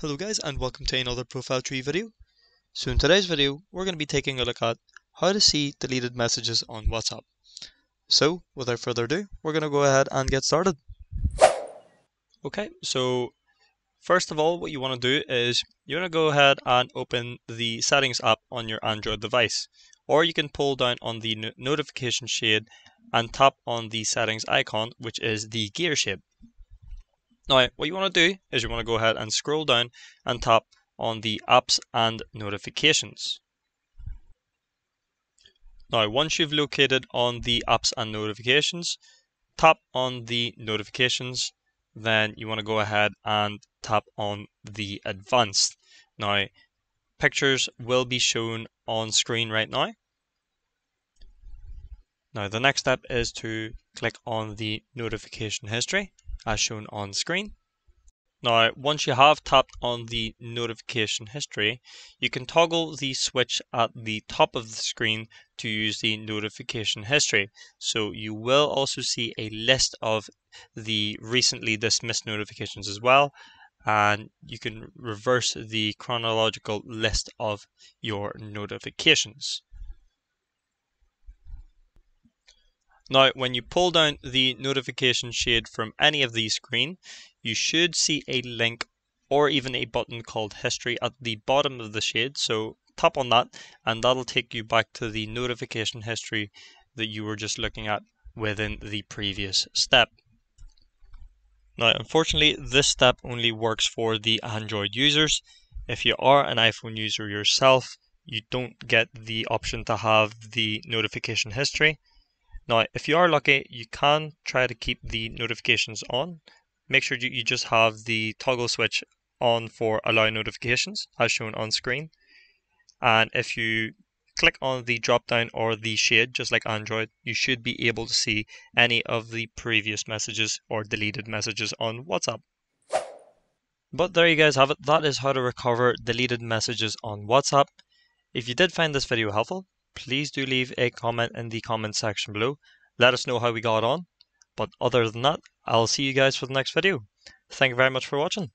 Hello guys and welcome to another ProfileTree video. So in today's video we're going to be taking a look at how to see deleted messages on WhatsApp. So without further ado we're going to go ahead and get started. Okay so first of all what you want to do is you want to go ahead and open the settings app on your Android device or you can pull down on the no notification shade and tap on the settings icon which is the gear shape. Now, what you want to do is you want to go ahead and scroll down and tap on the apps and notifications. Now, once you've located on the apps and notifications, tap on the notifications, then you want to go ahead and tap on the advanced. Now, pictures will be shown on screen right now. Now, the next step is to click on the notification history as shown on screen. Now, once you have tapped on the notification history, you can toggle the switch at the top of the screen to use the notification history. So you will also see a list of the recently dismissed notifications as well. And you can reverse the chronological list of your notifications. Now, when you pull down the notification shade from any of these screen, you should see a link or even a button called history at the bottom of the shade. So tap on that and that'll take you back to the notification history that you were just looking at within the previous step. Now, unfortunately, this step only works for the Android users. If you are an iPhone user yourself, you don't get the option to have the notification history. Now, if you are lucky, you can try to keep the notifications on. Make sure you just have the toggle switch on for allow notifications as shown on screen. And if you click on the drop down or the shade, just like Android, you should be able to see any of the previous messages or deleted messages on WhatsApp. But there you guys have it. That is how to recover deleted messages on WhatsApp. If you did find this video helpful, please do leave a comment in the comment section below. Let us know how we got on. But other than that, I'll see you guys for the next video. Thank you very much for watching.